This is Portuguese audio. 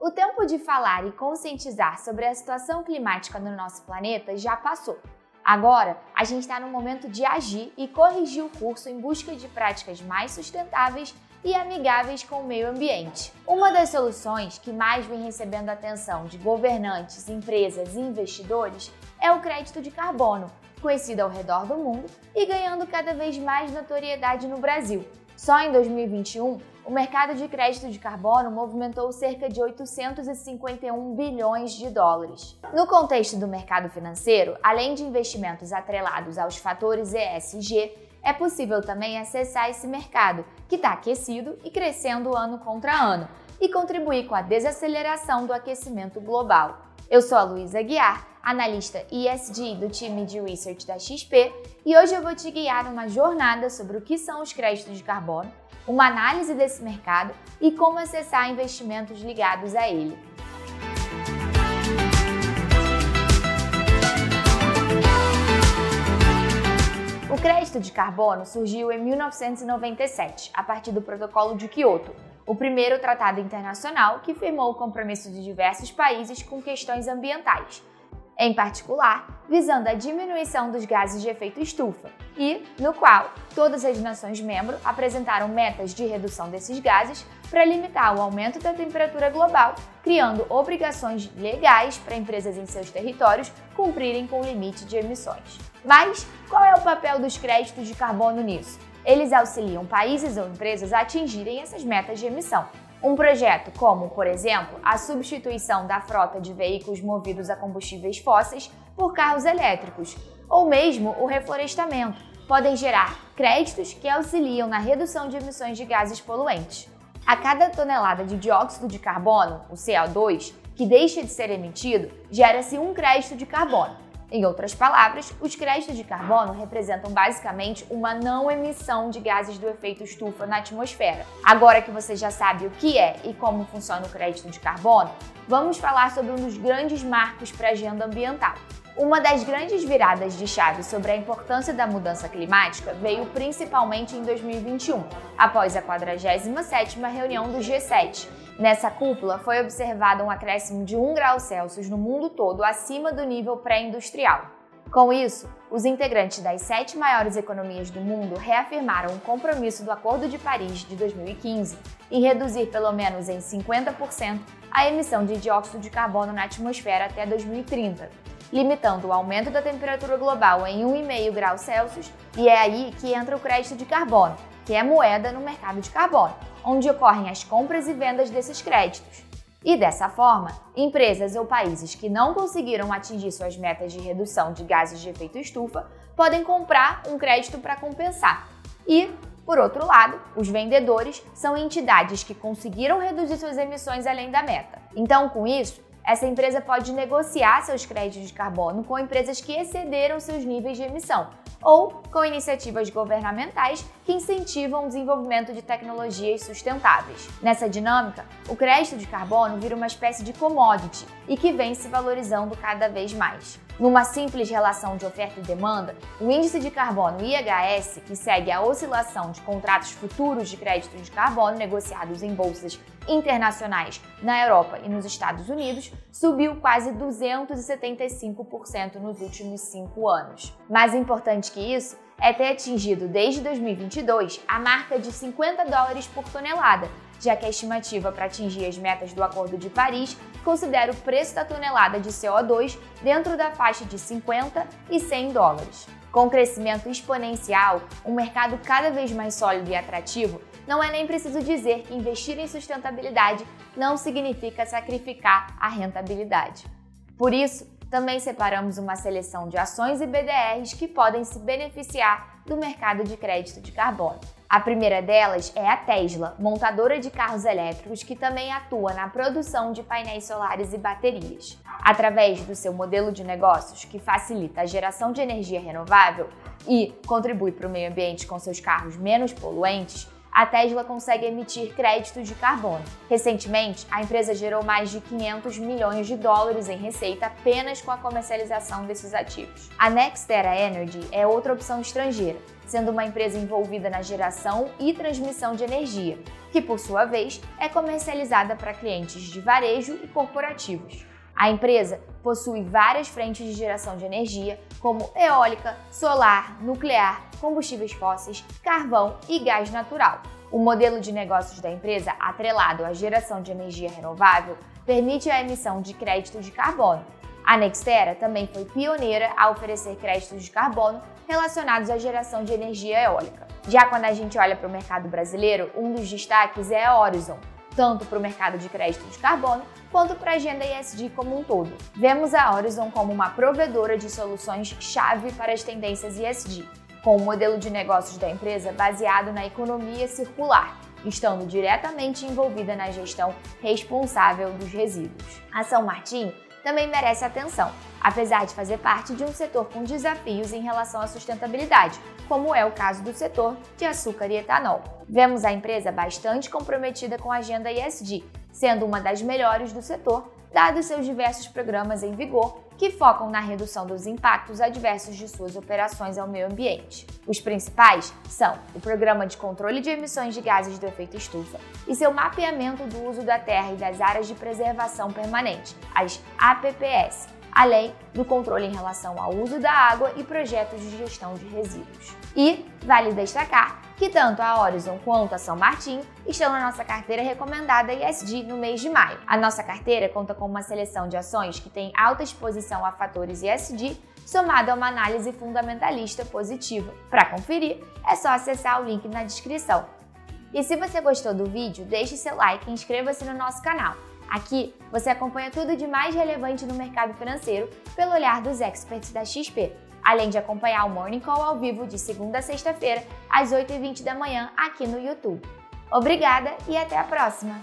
O tempo de falar e conscientizar sobre a situação climática no nosso planeta já passou. Agora, a gente está no momento de agir e corrigir o curso em busca de práticas mais sustentáveis e amigáveis com o meio ambiente. Uma das soluções que mais vem recebendo atenção de governantes, empresas e investidores é o crédito de carbono, conhecido ao redor do mundo e ganhando cada vez mais notoriedade no Brasil. Só em 2021, o mercado de crédito de carbono movimentou cerca de 851 bilhões de dólares. No contexto do mercado financeiro, além de investimentos atrelados aos fatores ESG, é possível também acessar esse mercado, que está aquecido e crescendo ano contra ano, e contribuir com a desaceleração do aquecimento global. Eu sou a Luísa Guiar, analista ESG do time de research da XP, e hoje eu vou te guiar numa jornada sobre o que são os créditos de carbono, uma análise desse mercado e como acessar investimentos ligados a ele. O crédito de carbono surgiu em 1997, a partir do Protocolo de Quioto, o primeiro tratado internacional que firmou o compromisso de diversos países com questões ambientais, em particular visando a diminuição dos gases de efeito estufa, e no qual todas as nações membros apresentaram metas de redução desses gases para limitar o aumento da temperatura global, criando obrigações legais para empresas em seus territórios cumprirem com o limite de emissões. Mas qual é o papel dos créditos de carbono nisso? Eles auxiliam países ou empresas a atingirem essas metas de emissão. Um projeto como, por exemplo, a substituição da frota de veículos movidos a combustíveis fósseis por carros elétricos, ou mesmo o reflorestamento, podem gerar créditos que auxiliam na redução de emissões de gases poluentes. A cada tonelada de dióxido de carbono, o CO2, que deixa de ser emitido, gera-se um crédito de carbono. Em outras palavras, os créditos de carbono representam basicamente uma não emissão de gases do efeito estufa na atmosfera. Agora que você já sabe o que é e como funciona o crédito de carbono, vamos falar sobre um dos grandes marcos para a agenda ambiental. Uma das grandes viradas de chave sobre a importância da mudança climática veio principalmente em 2021, após a 47ª reunião do G7, Nessa cúpula foi observado um acréscimo de 1 grau Celsius no mundo todo acima do nível pré-industrial. Com isso, os integrantes das sete maiores economias do mundo reafirmaram o compromisso do Acordo de Paris de 2015 em reduzir pelo menos em 50% a emissão de dióxido de carbono na atmosfera até 2030, limitando o aumento da temperatura global em 1,5 graus Celsius, e é aí que entra o crédito de carbono, que é moeda no mercado de carbono onde ocorrem as compras e vendas desses créditos. E dessa forma, empresas ou países que não conseguiram atingir suas metas de redução de gases de efeito estufa podem comprar um crédito para compensar. E, por outro lado, os vendedores são entidades que conseguiram reduzir suas emissões além da meta. Então, com isso, essa empresa pode negociar seus créditos de carbono com empresas que excederam seus níveis de emissão, ou com iniciativas governamentais que incentivam o desenvolvimento de tecnologias sustentáveis. Nessa dinâmica, o crédito de carbono vira uma espécie de commodity e que vem se valorizando cada vez mais. Numa simples relação de oferta e demanda, o índice de carbono IHS, que segue a oscilação de contratos futuros de crédito de carbono negociados em bolsas internacionais na Europa e nos Estados Unidos, subiu quase 275% nos últimos cinco anos. Mais importante que isso, é ter atingido desde 2022 a marca de 50 dólares por tonelada, já que a estimativa para atingir as metas do Acordo de Paris considera o preço da tonelada de CO2 dentro da faixa de 50 e 100 dólares. Com crescimento exponencial, um mercado cada vez mais sólido e atrativo, não é nem preciso dizer que investir em sustentabilidade não significa sacrificar a rentabilidade. Por isso, também separamos uma seleção de ações e BDRs que podem se beneficiar do mercado de crédito de carbono. A primeira delas é a Tesla, montadora de carros elétricos que também atua na produção de painéis solares e baterias. Através do seu modelo de negócios, que facilita a geração de energia renovável e contribui para o meio ambiente com seus carros menos poluentes, a Tesla consegue emitir créditos de carbono. Recentemente, a empresa gerou mais de 500 milhões de dólares em receita apenas com a comercialização desses ativos. A NextEra Energy é outra opção estrangeira. sendo uma empresa envolvida na geração e transmissão de energia, que por sua vez é comercializada para clientes de varejo e corporativos. A empresa possui várias frentes de geração de energia, como eólica, solar, nuclear, combustíveis fósseis, carvão e gás natural. O modelo de negócios da empresa, atrelado à geração de energia renovável, permite a emissão de créditos de carbono. A Nextera também foi pioneira a oferecer créditos de carbono relacionados à geração de energia eólica. Já quando a gente olha para o mercado brasileiro, um dos destaques é a Horizon, tanto para o mercado de crédito de carbono quanto para a agenda ESG como um todo. Vemos a Horizon como uma provedora de soluções chave para as tendências ESG, com o um modelo de negócios da empresa baseado na economia circular, estando diretamente envolvida na gestão responsável dos resíduos. A São Martin também merece atenção, apesar de fazer parte de um setor com desafios em relação à sustentabilidade, como é o caso do setor de açúcar e etanol. Vemos a empresa bastante comprometida com a agenda ESG, sendo uma das melhores do setor, dados seus diversos programas em vigor que focam na redução dos impactos adversos de suas operações ao meio ambiente. Os principais são o Programa de Controle de Emissões de Gases do Efeito Estufa e seu mapeamento do uso da terra e das áreas de preservação permanente, as APPS, além do controle em relação ao uso da água e projetos de gestão de resíduos. E vale destacar que tanto a Horizon quanto a São Martin estão na nossa carteira recomendada ESG no mês de maio. A nossa carteira conta com uma seleção de ações que tem alta exposição a fatores ESG, somado a uma análise fundamentalista positiva. Para conferir, é só acessar o link na descrição. E se você gostou do vídeo, deixe seu like e inscreva-se no nosso canal. Aqui você acompanha tudo de mais relevante no mercado financeiro pelo olhar dos experts da XP, além de acompanhar o Morning Call ao vivo de segunda a sexta-feira, às 8h20 da manhã, aqui no YouTube. Obrigada e até a próxima!